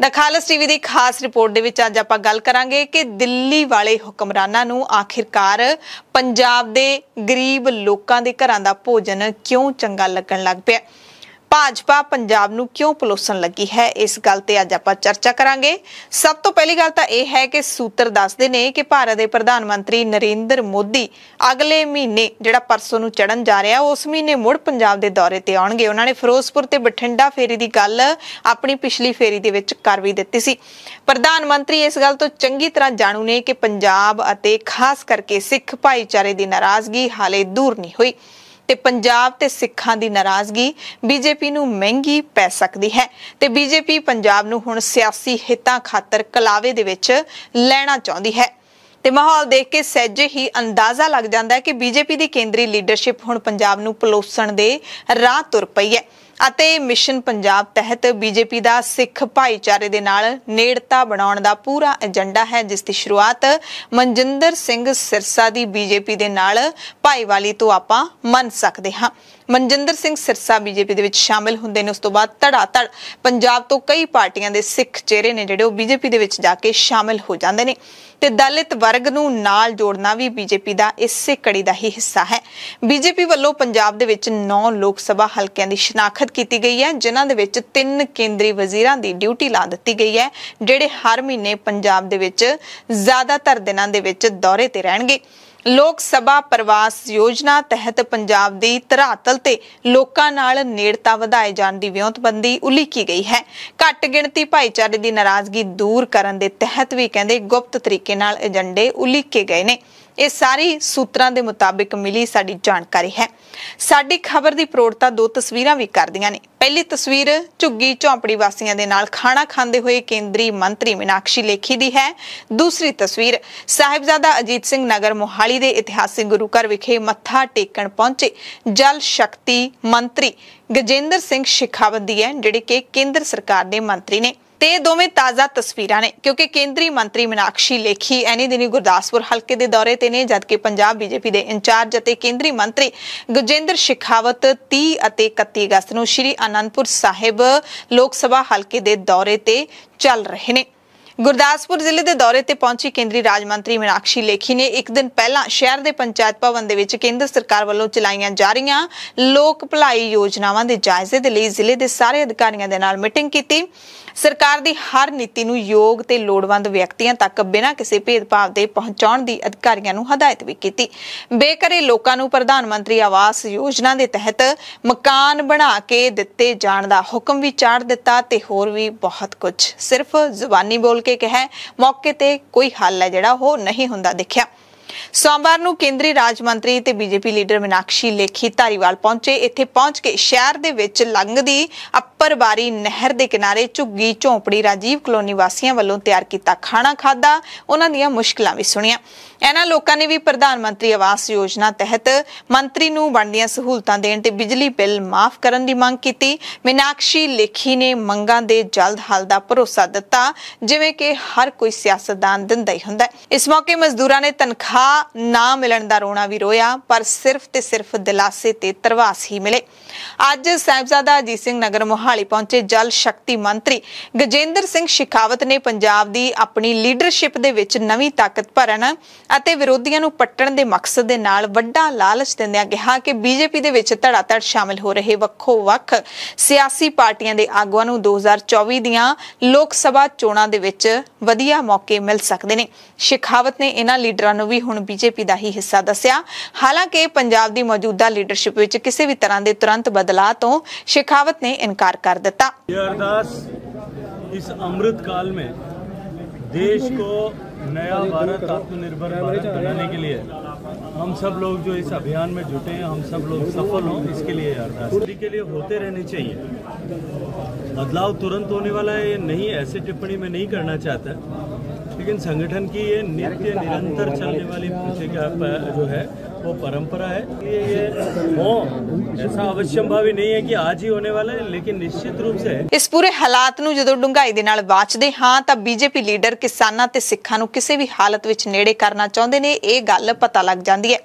ਦਾ ਖਾਲਸ TV ਦੀ ਖਾਸ report ਦੇ ਵਿੱਚ ਅੱਜ ਆਪਾਂ ਗੱਲ ਕਰਾਂਗੇ ਕਿ ਦਿੱਲੀ ਵਾਲੇ ਹੁਕਮਰਾਨਾਂ ਨੂੰ ਆਖਿਰਕਾਰ ਪੰਜਾਬ ਦੇ ਗਰੀਬ ਲੋਕਾਂ ਦੇ ਘਰਾਂ ਦਾ ਭੋਜਨ ਕਿਉਂ ਚੰਗਾ ਲੱਗਣ ਲੱਗ ਪਿਆ। ਭਾਜਪਾ ਪੰਜਾਬ ਨੂੰ ਕਿਉਂ ਪਲੋਸਣ ਲੱਗੀ ਹੈ? ਇਸ ਗੱਲ ਤੇ ਅੱਜ ਆਪਾਂ ਚਰਚਾ ਕਰਾਂਗੇ। ਸਭ ਤੋਂ ਪਹਿਲੀ ਗੱਲ ਤਾਂ ਇਹ ਹੈ ਕਿ ਸੂਤਰ ਦੱਸਦੇ ਨੇ ਕਿ ਭਾਰਤ ਦੇ ਪ੍ਰਧਾਨ ਮੰਤਰੀ ਨਰਿੰਦਰ ਮੋਦੀ ਅਗਲੇ ਮਹੀਨੇ, ਜਿਹੜਾ ਪਰਸੋਂ ਨੂੰ ਚੜਨ ਜਾ ਰਿਹਾ, ਉਸ ਮਹੀਨੇ ਮੁੜ ਪੰਜਾਬ ਦੇ ਦੌਰੇ ਤੇ ਆਉਣਗੇ। ਉਹਨਾਂ ਨੇ ਫਿਰੋਜ਼ਪੁਰ ਤੇ ਬਠਿੰਡਾ ਫੇਰੀ ਦੀ ਗੱਲ ਆਪਣੀ ਪਿਛਲੀ ਫੇਰੀ ਦੇ ਵਿੱਚ ਕਰ ਵੀ ਦਿੱਤੀ ਸੀ। ਪ੍ਰਧਾਨ ਮੰਤਰੀ ਇਸ ਗੱਲ ਤੋਂ ਚੰਗੀ ਤਰ੍ਹਾਂ ਜਾਣੂ ਨੇ ਕਿ ਪੰਜਾਬ ਅਤੇ ਖਾਸ ਕਰਕੇ ਸਿੱਖ ਭਾਈਚਾਰੇ ਦੀ ਨਾਰਾਜ਼ਗੀ ਹਾਲੇ ਦੂਰ ਨਹੀਂ ਹੋਈ। ਤੇ ਪੰਜਾਬ ਤੇ ਸਿੱਖਾਂ ਦੀ ਨਾਰਾਜ਼ਗੀ ਬੀਜੇਪੀ ਨੂੰ ਮਹਿੰਗੀ ਪੈ ਸਕਦੀ ਹੈ ਤੇ ਬੀਜੇਪੀ ਪੰਜਾਬ ਨੂੰ ਹੁਣ ਸਿਆਸੀ ਹਿੱਤਾਂ ਖਾਤਰ ਕਲਾਵੇ ਦੇ ਵਿੱਚ ਲੈਣਾ ਚਾਹੁੰਦੀ ਹੈ। ਤੇ ਮਾਹੌਲ ਦੇਖ ਕੇ ਸਹਿਜੇ ਹੀ ਅੰਦਾਜ਼ਾ ਲੱਗ ਜਾਂਦਾ ਹੈ ਕਿ ਬੀਜੇਪੀ ਦੀ ਕੇਂਦਰੀ ਲੀਡਰਸ਼ਿਪ ਹੁਣ ਪੰਜਾਬ ਨੂੰ ਪਲੋਸਣ ਦੇ ਰਾਹ ਤੁਰ ਪਈ ਹੈ। ਅਤੇ ਮਿਸ਼ਨ ਪੰਜਾਬ ਤਹਿਤ ਬੀਜੇਪੀ ਦਾ ਸਿੱਖ ਭਾਈਚਾਰੇ ਦੇ ਨਾਲ ਨੇੜਤਾ ਬਣਾਉਣ ਦਾ ਪੂਰਾ ਏਜੰਡਾ ਹੈ, ਜਿਸ ਦੀ ਸ਼ੁਰੂਆਤ ਮਨਜਿੰਦਰ ਸਿੰਘ ਸਿਰਸਾ ਦੀ ਬੀਜੇਪੀ ਦੇ ਨਾਲ ਭਾਈਵਾਲੀ ਤੋਂ ਆਪਾਂ ਮੰਨ ਸਕਦੇ ਹਾਂ। ਮਨਜਿੰਦਰ ਸਿੰਘ ਸਿਰਸਾ ਬੀਜੇਪੀ ਦੇ ਵਿੱਚ ਸ਼ਾਮਿਲ ਹੁੰਦੇ ਨੇ। ਉਸ ਤੋਂ ਬਾਅਦ ਧੜਾ ਧੜ ਪੰਜਾਬ ਤੋਂ ਕਈ ਪਾਰਟੀਆਂ ਦੇ ਸਿੱਖ ਚਿਹਰੇ ਨੇ ਜਿਹੜੇ ਉਹ ਬੀਜੇਪੀ ਦੇ ਵਿੱਚ ਜਾ ਕੇ ਸ਼ਾਮਿਲ ਹੋ ਜਾਂਦੇ ਨੇ। ਤੇ ਦਲਿਤ ਵਰਗ ਨੂੰ ਨਾਲ ਜੋੜਨਾ ਵੀ ਬੀਜੇਪੀ ਦਾ ਇਸੇ ਕੜੀ ਦਾ ਹੀ ਹਿੱਸਾ ਹੈ। ਬੀਜੇਪੀ ਵੱਲੋਂ ਪੰਜਾਬ ਦੇ ਵਿੱਚ 9 ਲੋਕ ਸਭਾ ਹਲਕਿਆਂ ਦੀ ਸ਼ਨਾਖਤ ਕੀਤੀ ਗਈ ਹੈ, ਜਿਨ੍ਹਾਂ ਦੇ ਵਿੱਚ ਤਿੰਨ ਕੇਂਦਰੀ ਵਜ਼ੀਰਾਂ ਦੀ ਡਿਊਟੀ ਲਾ ਦਿੱਤੀ ਗਈ ਹੈ, ਜਿਹੜੇ ਹਰ ਮਹੀਨੇ ਪੰਜਾਬ ਦੇ ਵਿੱਚ ਜ਼ਿਆਦਾਤਰ ਦਿਨਾਂ ਦੇ ਵਿੱਚ ਦੌਰੇ ਤੇ ਰਹਿਣਗੇ। ਲੋਕ ਸਭਾ ਪ੍ਰਵਾਸ ਯੋਜਨਾ ਤਹਿਤ ਪੰਜਾਬ ਦੀ ਧਰਾਤਲ ਤੇ ਲੋਕਾਂ ਨਾਲ ਨੇੜਤਾ ਵਧਾਏ ਜਾਣ ਦੀ ਵਿਉਂਤਬੰਦੀ ਉਲੀਕੀ ਗਈ ਹੈ। ਘੱਟ ਗਿਣਤੀ ਭਾਈਚਾਰੇ ਦੀ ਨਾਰਾਜ਼ਗੀ ਦੂਰ ਕਰਨ ਦੇ ਤਹਿਤ ਵੀ ਕਹਿੰਦੇ ਗੁਪਤ ਤਰੀਕੇ ਨਾਲ ਏਜੰਡੇ ਉਲੀਕੇ ਗਏ ਨੇ। ਇਹ ਸਾਰੀ ਸੂਤਰਾਂ ਦੇ ਮੁਤਾਬਿਕ ਮਿਲੀ ਸਾਡੀ ਜਾਣਕਾਰੀ ਹੈ। ਸਾਡੀ ਖਬਰ ਦੀ ਪ੍ਰੋੜਤਾ ਦੋ ਤਸਵੀਰਾਂ ਵੀ ਕਰਦੀਆਂ ਨੇ। ਪਹਿਲੀ ਤਸਵੀਰ ਝੁੱਗੀ ਝੌਂਪੜੀ ਵਾਸੀਆਂ ਦੇ ਨਾਲ ਖਾਣਾ ਖਾਂਦੇ ਹੋਏ ਕੇਂਦਰੀ ਮੰਤਰੀ ਮੀਨਾਕਸ਼ੀ ਲੇਖੀ ਦੀ ਹੈ। ਦੂਸਰੀ ਤਸਵੀਰ, ਸਾਹਿਬਜ਼ਾਦਾ ਅਜੀਤ ਸਿੰਘ ਨਗਰ ਮੋਹਾਲੀ ਦੇ ਇਤਿਹਾਸਿਕ ਗੁਰੂ ਘਰ ਵਿਖੇ ਮੱਥਾ ਟੇਕਣ ਪਹੁੰਚੇ ਜਲ ਸ਼ਕਤੀ ਮੰਤਰੀ ਗਜੇਂਦਰ ਸਿੰਘ ਸ਼ਿਖਾਵਤ ਦੀ ਹੈ, ਜਿਹੜੇ ਕਿ ਕੇਂਦਰ ਸਰਕਾਰ ਦੇ ਮੰਤਰੀ ਨੇ। ਤੇ ਇਹ ਦੋਵੇਂ ਤਾਜ਼ਾ ਤਸਵੀਰਾਂ ਨੇ, ਕਿਉਂਕਿ ਕੇਂਦਰੀ ਮੰਤਰੀ ਮੀਨਾਕਸ਼ੀ ਲੇਖੀ ਐਨੀ ਦਿਨੀ ਗੁਰਦਾਸਪੁਰ ਹਲਕੇ ਦੇ ਦੌਰੇ ਤੇ ਨੇ, ਜਦਕਿ ਪੰਜਾਬ ਬੀਜੇਪੀ ਦੇ ਇੰਚਾਰਜ ਅਤੇ ਕੇਂਦਰੀ ਮੰਤਰੀ ਗੁਜੇਂਦਰ ਸ਼ਿਖਾਵਤ 30 ਅਤੇ 31 ਅਗਸਤ ਨੂੰ ਸ਼੍ਰੀ ਅਨੰਦਪੁਰ ਸਾਹਿਬ ਲੋਕ ਸਭਾ ਹਲਕੇ ਦੇ ਦੌਰੇ ਤੇ ਚੱਲ ਰਹੇ ਨੇ। ਗੁਰਦਾਸਪੁਰ ਜ਼ਿਲ੍ਹੇ ਦੇ ਦੌਰੇ ਤੇ ਪਹੁੰਚੀ ਕੇਂਦਰੀ ਰਾਜ ਮੰਤਰੀ ਮੀਨਾਕਸ਼ੀ ਲੇਖੀ ਨੇ ਇੱਕ ਦਿਨ ਪਹਿਲਾਂ ਸ਼ਹਿਰ ਦੇ ਪੰਚਾਇਤ ਭਵਨ ਦੇ ਵਿੱਚ ਕੇਂਦਰ ਸਰਕਾਰ ਵੱਲੋਂ ਚਲਾਈਆਂ ਜਾ ਰਹੀਆਂ ਲੋਕ ਭਲਾਈ ਯੋਜਨਾਵਾਂ ਦੇ ਜਾਇਜ਼ੇ ਦੇ ਲਈ ਜ਼ਿਲ੍ਹੇ ਦੇ ਸਾਰੇ ਅਧਿਕਾਰੀਆਂ ਦੇ ਨਾਲ ਮੀਟਿੰਗ ਕੀਤੀ। ਸਰਕਾਰ ਦੀ ਹਰ ਨੀਤੀ ਨੂੰ ਯੋਗ ਤੇ ਲੋੜਵੰਦ ਵਿਅਕਤੀਆਂ ਤੱਕ ਬਿਨਾਂ ਕਿਸੇ ਭੇਦਭਾਵ ਦੇ ਪਹੁੰਚਾਉਣ ਦੀ ਅਧਿਕਾਰੀਆਂ ਨੂੰ ਹਦਾਇਤ ਵੀ ਕੀਤੀ। ਬੇਕਰੇ ਲੋਕਾਂ ਨੂੰ ਪ੍ਰਧਾਨ ਮੰਤਰੀ ਆਵਾਸ ਯੋਜਨਾ ਦੇ ਤਹਿਤ ਮਕਾਨ ਬਣਾ ਕੇ ਦਿੱਤੇ ਜਾਣ ਦਾ ਹੁਕਮ ਵੀ ਚਾੜ ਦਿੱਤਾ ਤੇ ਹੋਰ ਵੀ ਬਹੁਤ ਕੁਝ। ਸਿਰਫ ਜ਼ੁਬਾਨੀ ਬੋਲ ਕੇ ਕਿਹਾ ਮੌਕੇ ਤੇ ਕੋਈ ਹੱਲ ਹੈ ਜਿਹੜਾ ਉਹ ਨਹੀਂ ਹੁੰਦਾ ਦੇਖਿਆ। ਸੋਮਵਾਰ ਨੂੰ ਕੇਂਦਰੀ ਰਾਜ ਮੰਤਰੀ ਤੇ ਬੀਜੇਪੀ ਲੀਡਰ ਮੀਨਾਕਸ਼ੀ ਲੇਖੀ ਧਾਰੀਵਾਲ ਪਹੁੰਚੇ। ਇੱਥੇ ਪਹੁੰਚ ਕੇ ਸ਼ਹਿਰ ਦੇ ਵਿੱਚ ਲੰਘਦੀ ਅੱਪਰ ਬਾਰੀ ਨਹਿਰ ਦੇ ਕਿਨਾਰੇ ਝੁੱਗੀ ਝੌਂਪੜੀ ਰਾਜੀਵ ਕਲੋਨੀ ਵਾਸੀਆਂ ਵੱਲੋਂ ਤਿਆਰ ਕੀਤਾ ਖਾਣਾ ਖਾਦਾ ਉਹਨਾਂ ਦੀਆਂ ਮੁਸ਼ਕਲਾਂ ਵੀ ਸੁਣੀਆਂ। ਇਹਨਾਂ ਲੋਕਾਂ ਨੇ ਵੀ ਪ੍ਰਧਾਨ ਮੰਤਰੀ ਆਵਾਸ ਯੋਜਨਾ ਤਹਿਤ ਮੰਤਰੀ ਨੂੰ ਬਣਦੀਆਂ ਸਹੂਲਤਾਂ ਦੇਣ ਤੇ ਬਿਜਲੀ ਬਿੱਲ ਮਾਫ ਕਰਨ ਦੀ ਮੰਗ ਕੀਤੀ। ਮੀਨਾਕਸ਼ੀ ਲੇਖੀ ਨੇ ਮੰਗਾਂ ਦੇ ਜਲਦ ਹੱਲ ਦਾ ਭਰੋਸਾ ਦਿੱਤਾ, ਜਿਵੇਂ ਕਿ ਹਰ ਕੋਈ ਸਿਆਸਤਦਾਨ ਦਿੰਦਾ ਹੀ ਹੁੰਦਾ ਇਸ ਮੌਕੇ ਮਜ਼ਦੂਰਾਂ ਨੇ ਤਨਖਾਹ ਨਾ ਮਿਲਣ ਦਾ ਰੋਣਾ ਵੀ ਰੋਇਆ, ਪਰ ਸਿਰਫ ਤੇ ਸਿਰਫ ਦਿਲਾਸੇ ਤੇ ਤਰਵਾਸ ਹੀ ਮਿਲੇ। ਅੱਜ ਸਾਹਿਬਜ਼ਾਦਾ ਅਜੀਤ ਸਿੰਘ ਨਗਰ ਮੋਹਾਲੀ ਪਹੁੰਚੇ ਜਲ ਸ਼ਕਤੀ ਮੰਤਰੀ ਗਜੇਂਦਰ ਸਿੰਘ ਸ਼ਿਕਾਵਤ ਨੇ ਪੰਜਾਬ ਦੀ ਆਪਣੀ ਲੀਡਰਸ਼ਿਪ ਦੇ ਵਿੱਚ ਨਵੀਂ ਤਾਕਤ ਭਰਨ ਅਤੇ ਵਿਰੋਧੀਆਂ ਨੂੰ ਪੱਟਣ ਦੇ ਮਕਸਦ ਦੇ ਨਾਲ ਵੱਡਾ ਲਾਲਚ ਦਿੰਦਿਆਂ ਕਿਹਾ ਕਿ ਬੀਜੇਪੀ ਦੇ ਵਿੱਚ ਧੜਾਧੜ ਸ਼ਾਮਿਲ ਹੋ ਰਹੇ ਵੱਖੋ ਵੱਖ ਸਿਆਸੀ ਪਾਰਟੀਆਂ ਦੇ ਆਗੂਆਂ ਨੂੰ 2024 ਦੀਆਂ ਲੋਕ ਸਭਾ ਚੋਣਾਂ ਦੇ ਵਿੱਚ ਵਧੀਆ ਮੌਕੇ ਮਿਲ ਸਕਦੇ ਨੇ। ਸ਼ਿਖਾਵਤ ਨੇ ਇਹਨਾਂ ਲੀਡਰਾਂ ਨੂੰ ਵੀ ਹੁਣ ਬੀਜੇਪੀ ਦਾ ਹੀ ਹਿੱਸਾ ਦੱਸਿਆ। ਹਾਲਾਂਕਿ ਪੰਜਾਬ ਦੀ ਮੌਜੂਦਾ ਲੀਡਰਸ਼ਿਪ ਵਿੱਚ ਕਿਸੇ ਵੀ ਤਰ੍ਹਾਂ ਦੇ ਤੁਰੰਤ ਬਦਲਾਅ ਤੋਂ ਸ਼ਿਖਾਵਤ ਨੇ ਇਨਕਾਰ ਕਰ ਦਿੱਤਾ ये अरदास इस अमृत काल में देश को नया भारत आत्मनिर्भर भारत बनाने के लिए हम सब लोग जो इस अभियान में जुटे हैं हम सब लोग सफल हों इसके लिए ये अरदास सभी के लिए होते रहने चाहिए बदलाव तुरंत होने वाला है ये नहीं ऐसे टिप्पणी में नहीं करना चाहता लेकिन संगठन की ये नित्य निरंतर चलने वाली प्रतिक्रिया जो है वो परंपरा है ये ये हो ऐसा अवश्यंभावी नहीं है कि आज ही होने वाला है लेकिन निश्चित रूप से ਇਸ ਪੂਰੇ ਹਾਲਾਤ ਨੂੰ ਜਦੋਂ ਡੂੰਘਾਈ ਦੇ ਨਾਲ ਵਾਚਦੇ ਹਾਂ ਤਾਂ ਬੀਜੇਪੀ ਲੀਡਰ ਕਿਸਾਨਾਂ ਤੇ ਸਿੱਖਾਂ ਨੂੰ ਕਿਸੇ ਵੀ ਹਾਲਤ ਵਿੱਚ ਨੇੜੇ ਕਰਨਾ ਚਾਹੁੰਦੇ ਨੇ ਇਹ ਗੱਲ ਪਤਾ ਲੱਗ ਜਾਂਦੀ ਹੈ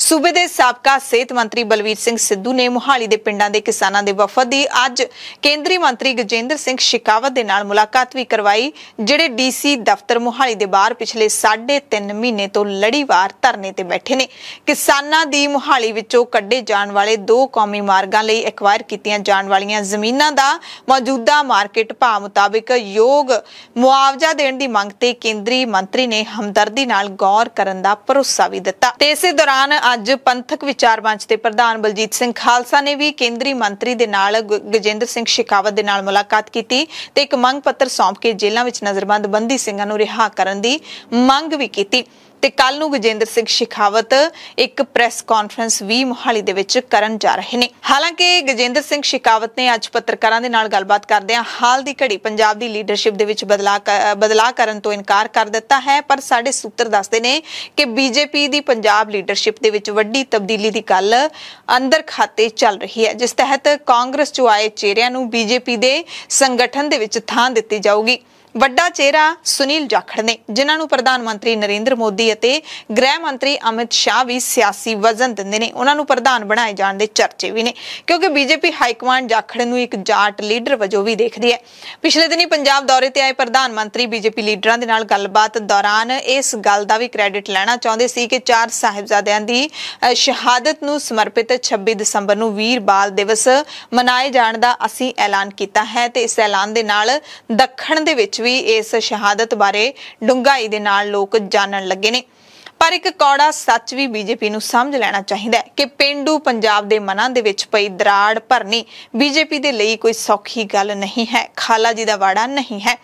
ਸੂਬੇ ਦੇ ਸਾਬਕਾ ਸਿਹਤ ਮੰਤਰੀ ਬਲਵੀਰ ਸਿੰਘ ਸਿੱਧੂ ਨੇ ਮੁਹਾਲੀ ਦੇ ਪਿੰਡਾਂ ਦੇ ਕਿਸਾਨਾਂ ਦੇ ਵਫਦ ਦੀ ਅੱਜ ਕੇਂਦਰੀ ਮੰਤਰੀ ਗਜੇਂਦਰ ਸਿੰਘ ਸ਼ਿਕਾਵਤ ਦੇ ਨਾਲ ਮੁਲਾਕਾਤ ਵੀ ਕਰਵਾਈ, ਜਿਹੜੇ ਡੀਸੀ ਦਫ਼ਤਰ ਮੁਹਾਲੀ ਦੇ ਬਾਹਰ ਪਿਛਲੇ 3.5 ਮਹੀਨੇ ਤੋਂ ਲੜੀਵਾਰ ਧਰਨੇ ਤੇ ਬੈਠੇ ਨੇ। ਕਿਸਾਨਾਂ ਦੀ ਮੁਹਾਲੀ ਵਿੱਚੋਂ ਕੱਢੇ ਜਾਣ ਵਾਲੇ ਦੋ ਕੌਮੀ ਮਾਰਗਾਂ ਲਈ ਐਕਵਾਇਰ ਕੀਤੀਆਂ ਜਾਣ ਵਾਲੀਆਂ ਜ਼ਮੀਨਾਂ ਦਾ ਮੌਜੂਦਾ ਮਾਰਕੀਟ ਭਾਅ ਮੁਤਾਬਕ ਯੋਗ ਮੁਆਵਜ਼ਾ ਦੇਣ ਦੀ ਮੰਗ ਤੇ ਕੇਂਦਰੀ ਮੰਤਰੀ ਨੇ ਹਮਦਰਦੀ ਨਾਲ ਗੌਰ ਕਰਨ ਦਾ ਭਰੋਸਾ ਵੀ ਦਿੱਤਾ। ਤੇ ਇਸੇ ਦੌਰਾਨ ਅੱਜ ਪੰਥਕ ਵਿਚਾਰ ਮੰਚ ਦੇ ਪ੍ਰਧਾਨ ਬਲਜੀਤ ਸਿੰਘ ਖਾਲਸਾ ਨੇ ਵੀ ਕੇਂਦਰੀ ਮੰਤਰੀ ਦੇ ਨਾਲ ਗਜੇਂਦਰ ਸਿੰਘ ਸ਼ਿਕਾਵਤ ਦੇ ਨਾਲ ਮੁਲਾਕਾਤ ਕੀਤੀ ਤੇ ਇੱਕ ਮੰਗ ਪੱਤਰ ਸੌਂਪ ਕੇ ਜੇਲ੍ਹਾਂ ਵਿੱਚ ਨਜ਼ਰਬੰਦ ਬੰਦੀ ਸਿੰਘਾਂ ਨੂੰ ਰਿਹਾ ਕਰਨ ਦੀ ਮੰਗ ਵੀ ਕੀਤੀ। ਤੇ ਕੱਲ ਨੂੰ ਗਜੇਂਦਰ ਸਿੰਘ ਸ਼ਿਕਾਵਤ ਇੱਕ ਪ੍ਰੈਸ ਕਾਨਫਰੰਸ ਵੀ ਮੁਹਾਲੀ ਦੇ ਵਿੱਚ ਕਰਨ ਜਾ ਰਹੇ ਨੇ। ਹਾਲਾਂਕਿ ਗਜੇਂਦਰ ਸਿੰਘ ਸ਼ਿਕਾਵਤ ਨੇ ਅੱਜ ਪੱਤਰਕਾਰਾਂ ਦੇ ਨਾਲ ਗੱਲਬਾਤ ਕਰਦਿਆਂ ਹਾਲ ਦੀ ਘੜੀ ਪੰਜਾਬ ਦੀ ਲੀਡਰਸ਼ਿਪ ਦੇ ਵਿੱਚ ਬਦਲਾਅ ਬਦਲਾਅ ਕਰਨ ਤੋਂ ਇਨਕਾਰ ਕਰ ਦਿੱਤਾ ਹੈ, ਪਰ ਸਾਡੇ ਸੂਤਰ ਦੱਸਦੇ ਨੇ ਕਿ ਬੀਜੇਪੀ ਦੀ ਪੰਜਾਬ ਲੀਡਰਸ਼ਿਪ ਦੇ ਵਿੱਚ ਵੱਡੀ ਤਬਦੀਲੀ ਦੀ ਗੱਲ ਅੰਦਰ ਖਾਤੇ ਚੱਲ ਰਹੀ ਹੈ। ਜਿਸ ਤਹਿਤ ਕਾਂਗਰਸ ਚੋਂ ਆਏ ਚਿਹਰਿਆਂ ਨੂੰ ਬੀਜੇਪੀ ਦੇ ਸੰਗਠਨ ਦੇ ਵਿੱਚ ਥਾਂ ਦਿੱਤੀ ਜਾਊਗੀ। ਵੱਡਾ ਚਿਹਰਾ ਸੁਨੀਲ ਜਾਖੜ ਨੇ, ਜਿਨ੍ਹਾਂ ਨੂੰ ਪ੍ਰਧਾਨ ਮੰਤਰੀ ਨਰਿੰਦਰ ਮੋਦੀ ਅਤੇ ਗ੍ਰਹਿ ਮੰਤਰੀ ਅਮਿਤ ਸ਼ਾਹ ਵੀ ਸਿਆਸੀ ਵਜ਼ਨ ਦਿੰਦੇ ਨੇ। ਉਹਨਾਂ ਨੂੰ ਪ੍ਰਧਾਨ ਬਣਾਏ ਜਾਣ ਦੇ ਚਰਚੇ ਵੀ ਨੇ, ਕਿਉਂਕਿ ਬੀਜੇਪੀ ਹਾਈ ਕਮਾਂਡ ਜਾਖੜ ਨੂੰ ਇੱਕ ਜਾਟ ਲੀਡਰ ਵਜੋਂ ਵੀ ਦੇਖਦੀ ਹੈ। ਪਿਛਲੇ ਦਿਨੀ ਪੰਜਾਬ ਦੌਰੇ ਤੇ ਆਏ ਪ੍ਰਧਾਨ ਮੰਤਰੀ ਬੀਜੇਪੀ ਲੀਡਰਾਂ ਦੇ ਨਾਲ ਗੱਲਬਾਤ ਦੌਰਾਨ ਇਸ ਗੱਲ ਦਾ ਵੀ ਕ੍ਰੈਡਿਟ ਲੈਣਾ ਚਾਹੁੰਦੇ ਸੀ ਕਿ ਚਾਰ ਸਾਹਿਬਜ਼ਾਦਿਆਂ ਦੀ ਸ਼ਹਾਦਤ ਨੂੰ ਸਮਰਪਿਤ 26 ਦਸੰਬਰ ਨੂੰ ਵੀਰ ਬਾਲ ਦਿਵਸ ਮਨਾਏ ਜਾਣ ਦਾ ਅਸੀਂ ਐਲਾਨ ਕੀਤਾ ਹੈ ਤੇ ਇਸ ਐਲਾਨ ਦੇ ਨਾਲ ਦੱਖਣ ਦੇ ਵਿੱਚ ਵੀ ਇਸ ਸ਼ਹਾਦਤ ਬਾਰੇ ਡੂੰਘਾਈ ਦੇ ਨਾਲ ਲੋਕ ਜਾਣਨ ਲੱਗੇ ਨੇ। ਪਰ ਇੱਕ ਕੌੜਾ ਸੱਚ ਵੀ ਬੀਜੇਪੀ ਨੂੰ ਸਮਝ ਲੈਣਾ ਚਾਹੀਦਾ ਹੈ ਕਿ ਪਿੰਡੂ ਪੰਜਾਬ ਦੇ ਮਨਾਂ ਦੇ ਵਿੱਚ ਪਈ ਦਰਾੜ ਭਰਨੀ ਬੀਜੇਪੀ ਦੇ ਲਈ ਕੋਈ ਸੌਖੀ ਗੱਲ ਨਹੀਂ ਹੈ, ਖਾਲਾ ਜੀ ਦਾ ਵਾੜਾ ਨਹੀਂ ਹੈ।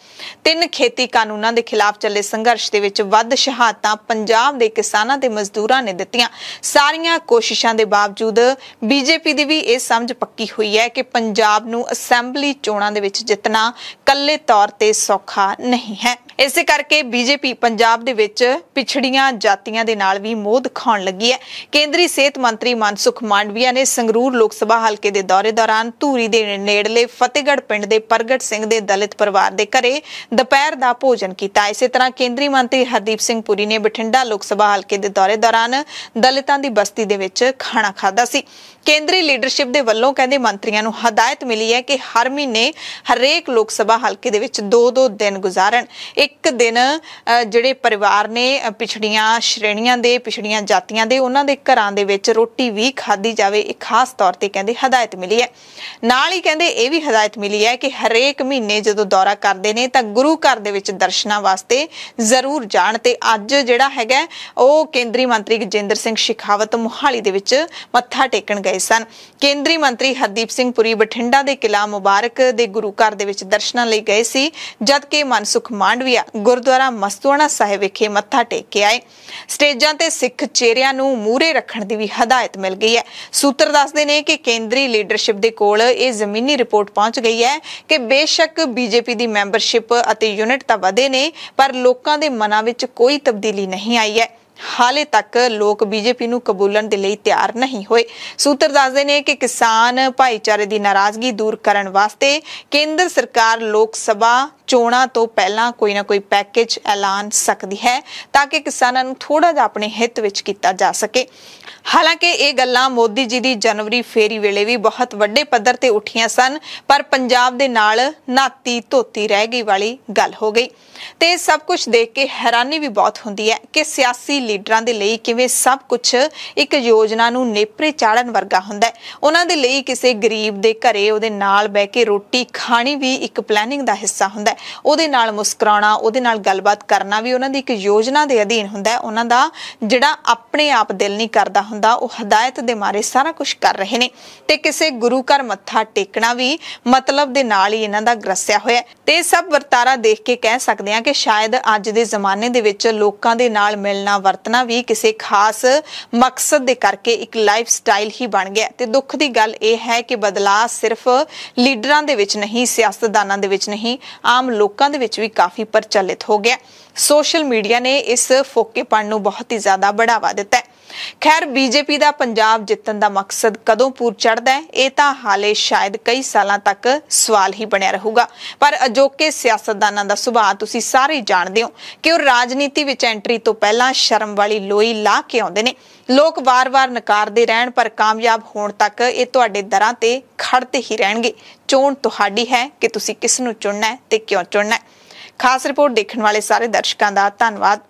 ਤਿੰਨ ਖੇਤੀ ਕਾਨੂੰਨਾਂ ਦੇ ਖਿਲਾਫ ਚੱਲੇ ਸੰਘਰਸ਼ ਦੇ ਵਿੱਚ ਵੱਧ ਸ਼ਹਾਦਤਾਂ ਪੰਜਾਬ ਦੇ ਕਿਸਾਨਾਂ ਤੇ ਮਜ਼ਦੂਰਾਂ ਨੇ ਦਿੱਤੀਆਂ। ਸਾਰੀਆਂ ਕੋਸ਼ਿਸ਼ਾਂ ਦੇ ਬਾਵਜੂਦ ਬੀਜੇਪੀ ਦੀ ਵੀ ਇਹ ਸਮਝ ਪੱਕੀ ਹੋਈ ਹੈ ਕਿ ਪੰਜਾਬ ਨੂੰ ਅਸੈਂਬਲੀ ਚੋਣਾਂ ਦੇ ਵਿੱਚ ਜਿੱਤਣਾ ਕੱਲੇ ਤੌਰ ਤੇ ਸੌਖਾ ਨਹੀਂ ਹੈ। ਇਸੇ ਕਰਕੇ ਬੀਜੇਪੀ ਪੰਜਾਬ ਦੇ ਵਿੱਚ ਪਿਛੜੀਆਂ ਜਾਤੀਆਂ ਦੇ ਨਾਲ ਵੀ ਮੋਹ ਦਿਖਾਉਣ ਲੱਗੀ ਹੈ। ਕੇਂਦਰੀ ਸਿਹਤ ਮੰਤਰੀ ਮਨਸੁਖ ਮਾਂਡਵੀਆ ਨੇ ਸੰਗਰੂਰ ਲੋਕ ਸਭਾ ਹਲਕੇ ਦੇ ਦੌਰੇ ਦੌਰਾਨ ਧੂਰੀ ਦੇ ਨੇੜਲੇ ਫਤਿਹਗੜ੍ਹ ਪਿੰਡ ਦੇ ਪ੍ਰਗਟ ਸਿੰਘ ਦੇ ਦਲਿਤ ਪਰਿਵਾਰ ਦੇ ਘਰੇ ਦੁਪਹਿਰ ਦਾ ਭੋਜਨ ਕੀਤਾ। ਇਸੇ ਤਰ੍ਹਾਂ ਕੇਂਦਰੀ ਮੰਤਰੀ ਹਰਦੀਪ ਸਿੰਘ ਪੁਰੀ ਨੇ ਬਠਿੰਡਾ ਲੋਕ ਸਭਾ ਹਲਕੇ ਦੇ ਦੌਰੇ ਦੌਰਾਨ ਦਲਿਤਾਂ ਦੀ ਬਸਤੀ ਦੇ ਵਿੱਚ ਖਾਣਾ ਖਾਦਾ ਸੀ। ਕੇਂਦਰੀ ਲੀਡਰਸ਼ਿਪ ਦੇ ਵੱਲੋਂ ਕਹਿੰਦੇ ਮੰਤਰੀਆਂ ਨੂੰ ਹਦਾਇਤ ਮਿਲੀ ਹੈ ਕਿ ਹਰ ਮਹੀਨੇ ਹਰੇਕ ਲੋਕ ਸਭਾ ਹਲਕੇ ਦੇ ਵਿੱਚ 2-2 ਦਿਨ ਗੁਜ਼ਾਰਨ। ਇੱਕ ਦਿਨ ਜਿਹੜੇ ਪਰਿਵਾਰ ਨੇ ਪਿਛੜੀਆਂ ਸ਼੍ਰੇਣੀਆਂ ਦੇ, ਪਿਛੜੀਆਂ ਜਾਤੀਆਂ ਦੇ, ਉਹਨਾਂ ਦੇ ਘਰਾਂ ਦੇ ਵਿੱਚ ਰੋਟੀ ਵੀ ਖਾਦੀ ਜਾਵੇ, ਇਹ ਖਾਸ ਤੌਰ ਤੇ ਕਹਿੰਦੇ ਹਦਾਇਤ ਮਿਲੀ ਹੈ। ਨਾਲ ਹੀ ਕਹਿੰਦੇ ਇਹ ਵੀ ਹਦਾਇਤ ਮਿਲੀ ਹੈ ਕਿ ਹਰੇਕ ਮਹੀਨੇ ਜਦੋਂ ਦੌਰਾ ਕਰਦੇ ਨੇ, ਤਾਂ ਗੁਰੂ ਘਰ ਦੇ ਵਿੱਚ ਦਰਸ਼ਨਾਂ ਵਾਸਤੇ ਜ਼ਰੂਰ ਜਾਣ ਤੇ ਅੱਜ ਜਿਹੜਾ ਹੈਗਾ, ਉਹ ਕੇਂਦਰੀ ਮੰਤਰੀ ਗਜੇਂਦਰ ਸਿੰਘ ਸ਼ਿਖਾਵਤ ਮੁਹਾਲੀ ਦੇ ਵਿੱਚ ਮੱਥਾ ਟੇਕਣ ਗਏ ਸਨ। ਕੇਂਦਰੀ ਮੰਤਰੀ ਹਰਦੀਪ ਸਿੰਘ ਪੁਰੀ ਬਠਿੰਡਾ ਦੇ ਕਿਲਾ ਮੁਬਾਰਕ ਦੇ ਗੁਰੂ ਘਰ ਦੇ ਵਿੱਚ ਦਰਸ਼ਨਾਂ ਲਈ ਗਏ ਸੀ, ਜਦਕਿ ਮਨਸੁਖ ਮਾਂਡਵੀ ਮਾਂਡਵੀਆ ਗੁਰਦੁਆਰਾ ਮਸਤੂਆਣਾ ਸਾਹਿਬ ਵਿਖੇ ਮੱਥਾ ਟੇਕ ਕੇ ਆਏ। ਸਟੇਜਾਂ ਤੇ ਸਿੱਖ ਚਿਹਰਿਆਂ ਨੂੰ ਮੂਹਰੇ ਰੱਖਣ ਦੀ ਵੀ ਹਦਾਇਤ ਮਿਲ ਗਈ ਹੈ। ਸੂਤਰ ਦੱਸਦੇ ਨੇ ਕਿ ਕੇਂਦਰੀ ਲੀਡਰਸ਼ਿਪ ਦੇ ਕੋਲ ਇਹ ਜ਼ਮੀਨੀ ਰਿਪੋਰਟ ਪਹੁੰਚ ਗਈ ਹੈ ਕਿ ਬੇਸ਼ੱਕ ਬੀਜੇਪੀ ਦੀ ਮੈਂਬਰਸ਼ਿਪ ਅਤੇ ਯੂਨਿਟ ਤਾਂ ਵਧੇ ਨੇ, ਪਰ ਲੋਕਾਂ ਦੇ ਮਨਾਂ ਵਿੱਚ ਕੋਈ ਤਬਦੀਲੀ ਨਹੀਂ ਆਈ ਹੈ। ਹਾਲੇ ਤੱਕ ਲੋਕ ਬੀਜੇਪੀ ਨੂੰ ਕਬੂਲਣ ਦੇ ਲਈ ਤਿਆਰ ਨਹੀਂ ਹੋਏ। ਸੂਤਰ ਦੱਸਦੇ ਨੇ ਕਿ ਕਿਸਾਨ ਭਾਈਚਾਰੇ ਦੀ ਨਾਰਾਜ਼ਗੀ ਦੂਰ ਕਰਨ ਵਾਸਤੇ ਕੇਂਦਰ ਸਰਕਾਰ ਲੋਕ ਸਭਾ ਚੋਣਾਂ ਤੋਂ ਪਹਿਲਾਂ ਕੋਈ ਨਾ ਕੋਈ ਪੈਕੇਜ ਐਲਾਨ ਸਕਦੀ ਹੈ ਤਾਂ ਕਿ ਕਿਸਾਨਾਂ ਨੂੰ ਥੋੜਾ ਜਿਹਾ ਆਪਣੇ ਹਿੱਤ ਵਿੱਚ ਕੀਤਾ ਜਾ ਸਕੇ। ਹਾਲਾਂਕਿ ਇਹ ਗੱਲਾਂ ਮੋਦੀ ਜੀ ਦੀ ਜਨਵਰੀ ਫੇਰੀ ਵੇਲੇ ਵੀ ਬਹੁਤ ਵੱਡੇ ਪੱਧਰ ਤੇ ਉੱਠੀਆਂ ਸਨ, ਪਰ ਪੰਜਾਬ ਦੇ ਨਾਲ ਨਾਤੀ ਧੋਤੀ ਰਹਿ ਗਈ ਵਾਲੀ ਗੱਲ ਹੋ ਗਈ। ਤੇ ਸਭ ਕੁਝ ਦੇਖ ਕੇ ਹੈਰਾਨੀ ਵੀ ਬਹੁਤ ਹੁੰਦੀ ਹੈ ਕਿ ਸਿਆਸੀ ਲੀਡਰਾਂ ਦੇ ਲਈ ਕਿਵੇਂ ਸਭ ਕੁਝ ਇੱਕ ਯੋਜਨਾ ਨੂੰ ਨੇਪਰੇ ਚਾੜਨ ਵਰਗਾ ਹੁੰਦਾ ਹੈ। ਉਹਨਾਂ ਦੇ ਲਈ ਕਿਸੇ ਗਰੀਬ ਦੇ ਘਰੇ ਉਹਦੇ ਨਾਲ ਬਹਿ ਕੇ ਰੋਟੀ ਖਾਣੀ ਵੀ ਇੱਕ ਪਲੈਨਿੰਗ ਦਾ ਹਿੱਸਾ ਹੁੰਦਾ ਹੈ। ਉਹਦੇ ਨਾਲ ਮੁਸਕਰਾਉਣਾ, ਉਹਦੇ ਨਾਲ ਗੱਲਬਾਤ ਕਰਨਾ ਵੀ ਉਹਨਾਂ ਦੀ ਇੱਕ ਯੋਜਨਾ ਦੇ ਅਧੀਨ ਹੁੰਦਾ ਉਹਨਾਂ ਦਾ ਜਿਹੜਾ ਆਪਣੇ ਆਪ ਦਿਲ ਨਹੀਂ ਕਰਦਾ ਹੁੰਦਾ, ਉਹ ਹਦਾਇਤ ਦੇ ਮਾਰੇ ਸਾਰਾ ਕੁਝ ਕਰ ਰਹੇ ਨੇ ਤੇ ਕਿਸੇ ਗੁਰੂ ਘਰ ਮੱਥਾ ਟੇਕਣਾ ਵੀ ਮਤਲਬ ਦੇ ਨਾਲ ਹੀ ਇਹਨਾਂ ਦਾ ਗਰਸਿਆ ਹੋਇਆ ਤੇ ਸਭ ਵਰਤਾਰਾ ਦੇਖ ਕੇ ਕਹਿ ਸਕਦੇ ਹਾਂ ਕਿ ਸ਼ਾਇਦ ਅੱਜ ਦੇ ਜ਼ਮਾਨੇ ਦੇ ਵਿੱਚ ਲੋਕਾਂ ਦੇ ਨਾਲ ਮਿਲਣਾ, ਵਰਤਣਾ ਵੀ ਕਿਸੇ ਖਾਸ ਮਕਸਦ ਦੇ ਕਰਕੇ ਇੱਕ ਲਾਈਫ ਸਟਾਈਲ ਹੀ ਬਣ ਗਿਆ ਤੇ ਦੁੱਖ ਦੀ ਗੱਲ ਇਹ ਹੈ ਕਿ ਬਦਲਾਅ ਸਿਰਫ ਲੀਡਰਾਂ ਦੇ ਵਿੱਚ ਨਹੀਂ, ਸਿਆਸਤਦਾਨਾਂ ਦੇ ਵਿੱਚ ਨਹੀਂ, ਆਮ ਲੋਕਾਂ ਦੇ ਵਿੱਚ ਵੀ ਕਾਫੀ ਪ੍ਰਚਲਿਤ ਹੋ ਗਿਆ। ਸੋਸ਼ਲ ਮੀਡੀਆ ਨੇ ਇਸ ਫੋਕੇਪਣ ਨੂੰ ਬਹੁਤ ਹੀ ਜ਼ਿਆਦਾ ਬੜਾਵਾ ਦਿੱਤਾ ਹੈ। ਖੈਰ, ਬੀਜੇਪੀ ਦਾ ਪੰਜਾਬ ਜਿੱਤਣ ਦਾ ਮਕਸਦ ਕਦੋਂ ਪੂਰ ਚੜਦਾ ਹੈ, ਇਹ ਤਾਂ ਹਾਲੇ ਸ਼ਾਇਦ ਕਈ ਸਾਲਾਂ ਤੱਕ ਸਵਾਲ ਹੀ ਬਣਿਆ ਰਹੂਗਾ। ਪਰ ਅਜੋਕੇ ਸਿਆਸਤਦਾਨਾਂ ਦਾ ਸੁਭਾਅ ਤੁਸੀਂ ਸਾਰੇ ਜਾਣਦੇ ਹੋ ਕਿ ਉਹ ਰਾਜਨੀਤੀ ਵਿੱਚ ਐਂਟਰੀ ਤੋਂ ਪਹਿਲਾਂ ਸ਼ਰਮ ਵਾਲੀ ਲੋਈ ਲਾ ਕੇ ਆਉਂਦੇ ਨੇ। ਲੋਕ ਵਾਰ-ਵਾਰ ਨਕਾਰਦੇ ਰਹਿਣ, ਪਰ ਕਾਮਯਾਬ ਹੋਣ ਤੱਕ ਇਹ ਤੁਹਾਡੇ ਦਰਾਂ ਤੇ ਖੜਤੇ ਹੀ ਰਹਿਣਗੇ। ਚੋਣ ਤੁਹਾਡੀ ਹੈ ਕਿ ਤੁਸੀਂ ਕਿਸ ਨੂੰ ਚੁਣਨਾ ਹੈ ਤੇ ਕਿਉਂ ਚੁਣਨਾ ਹੈ। ਖਾਸ ਰਿਪੋਰਟ ਦੇਖਣ ਵਾਲੇ ਸਾਰੇ ਦਰਸ਼ਕਾਂ ਦਾ ਧੰਨਵਾਦ।